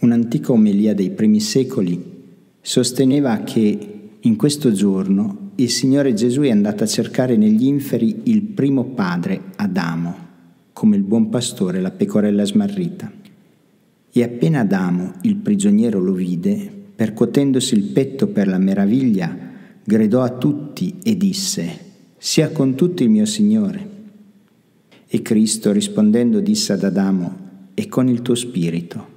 un'antica omelia dei primi secoli sosteneva che in questo giorno il Signore Gesù è andato a cercare negli inferi il primo padre, Adamo, come il buon pastore la pecorella smarrita. E appena Adamo, il prigioniero, lo vide, percuotendosi il petto per la meraviglia, gridò a tutti e disse, sia con tutti il mio Signore. E Cristo rispondendo disse ad Adamo, e con il tuo spirito.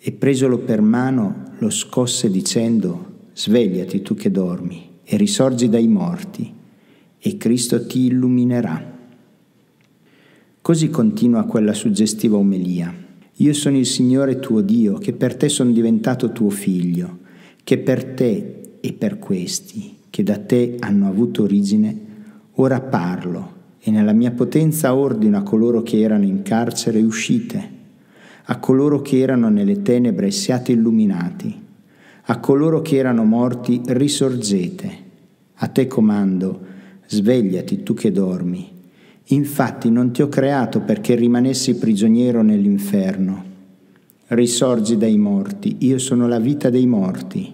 E presolo per mano lo scosse dicendo, svegliati tu che dormi e risorgi dai morti, e Cristo ti illuminerà. Così continua quella suggestiva omelia. Io sono il Signore tuo Dio, che per te sono diventato tuo figlio, che per te e per questi, che da te hanno avuto origine, ora parlo e nella mia potenza ordino a coloro che erano in carcere uscite, a coloro che erano nelle tenebre siate illuminati a coloro che erano morti risorgete. A te comando, svegliati tu che dormi. Infatti non ti ho creato perché rimanessi prigioniero nell'inferno. Risorgi dai morti, io sono la vita dei morti.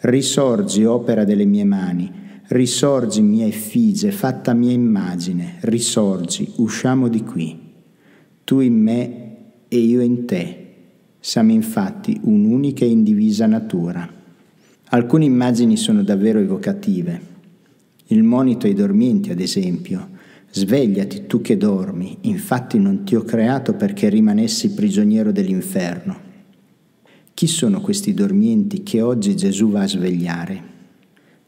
Risorgi, opera delle mie mani. Risorgi, mia effigie, fatta mia immagine. Risorgi, usciamo di qui. Tu in me e io in te siamo infatti un'unica e indivisa natura. Alcune immagini sono davvero evocative. Il monito ai dormienti, ad esempio. Svegliati tu che dormi, infatti non ti ho creato perché rimanessi prigioniero dell'inferno. Chi sono questi dormienti che oggi Gesù va a svegliare?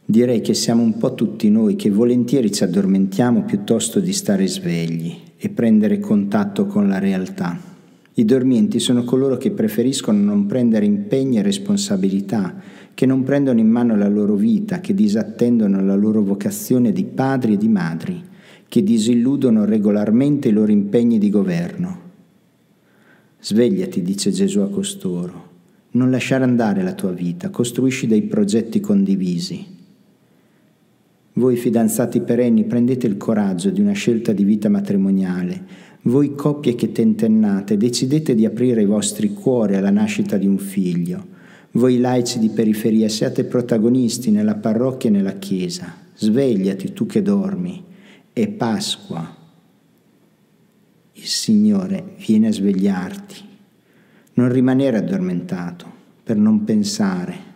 Direi che siamo un po' tutti noi che volentieri ci addormentiamo piuttosto di stare svegli e prendere contatto con la realtà. I dormienti sono coloro che preferiscono non prendere impegni e responsabilità, che non prendono in mano la loro vita, che disattendono la loro vocazione di padri e di madri, che disilludono regolarmente i loro impegni di governo. Svegliati, dice Gesù a costoro, non lasciare andare la tua vita, costruisci dei progetti condivisi. Voi fidanzati perenni prendete il coraggio di una scelta di vita matrimoniale, voi coppie che tentennate, decidete di aprire i vostri cuori alla nascita di un figlio. Voi laici di periferia, siate protagonisti nella parrocchia e nella chiesa. Svegliati tu che dormi. È Pasqua. Il Signore viene a svegliarti. Non rimanere addormentato per non pensare.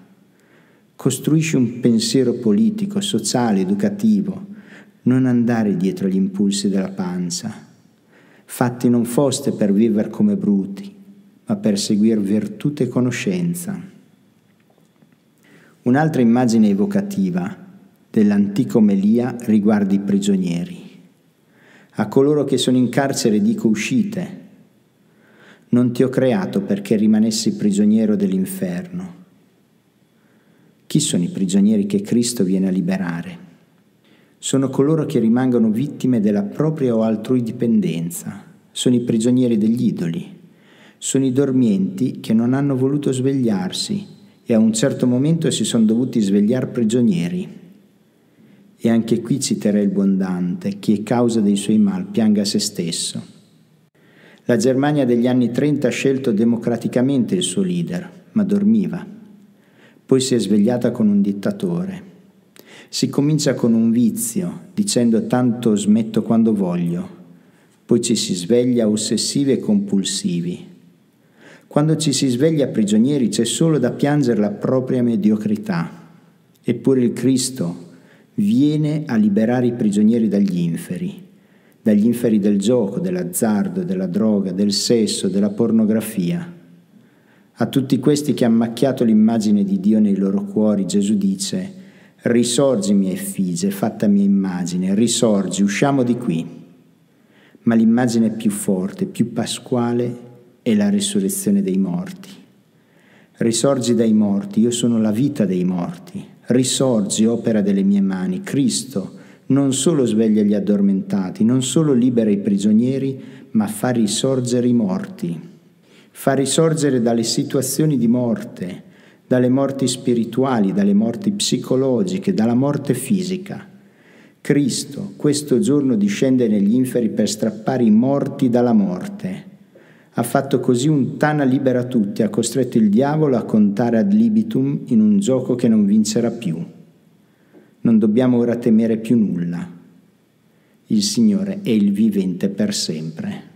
Costruisci un pensiero politico, sociale, educativo. Non andare dietro agli impulsi della pancia fatti non foste per vivere come bruti, ma per seguire virtù e conoscenza. Un'altra immagine evocativa dell'antica omelia riguarda i prigionieri. A coloro che sono in carcere dico uscite. Non ti ho creato perché rimanessi prigioniero dell'inferno. Chi sono i prigionieri che Cristo viene a liberare? Sono coloro che rimangono vittime della propria o altrui dipendenza, sono i prigionieri degli idoli, sono i dormienti che non hanno voluto svegliarsi e a un certo momento si sono dovuti svegliare prigionieri. E anche qui citerei il buon Dante, chi è causa dei suoi mal pianga se stesso. La Germania degli anni 30 ha scelto democraticamente il suo leader, ma dormiva. Poi si è svegliata con un dittatore si comincia con un vizio, dicendo tanto smetto quando voglio, poi ci si sveglia ossessivi e compulsivi. Quando ci si sveglia prigionieri c'è solo da piangere la propria mediocrità. Eppure il Cristo viene a liberare i prigionieri dagli inferi, dagli inferi del gioco, dell'azzardo, della droga, del sesso, della pornografia. A tutti questi che hanno macchiato l'immagine di Dio nei loro cuori, Gesù dice, Risorgi, mia effigie, fatta mia immagine, risorgi, usciamo di qui. Ma l'immagine più forte, più pasquale, è la risurrezione dei morti. Risorgi dai morti, io sono la vita dei morti. Risorgi, opera delle mie mani. Cristo non solo sveglia gli addormentati, non solo libera i prigionieri, ma fa risorgere i morti. Fa risorgere dalle situazioni di morte, dalle morti spirituali, dalle morti psicologiche, dalla morte fisica. Cristo questo giorno discende negli inferi per strappare i morti dalla morte. Ha fatto così un tana libera tutti, ha costretto il diavolo a contare ad libitum in un gioco che non vincerà più. Non dobbiamo ora temere più nulla. Il Signore è il vivente per sempre.